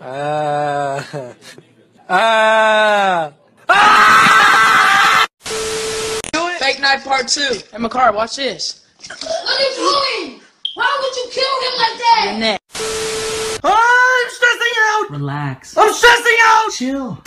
Ah. Ah. Ah. Fake Night Part 2. Hey, McCar, watch this. What are you doing? Why would you kill him like that? Your neck. Oh, I'm stressing out. Relax. I'm stressing out. Chill.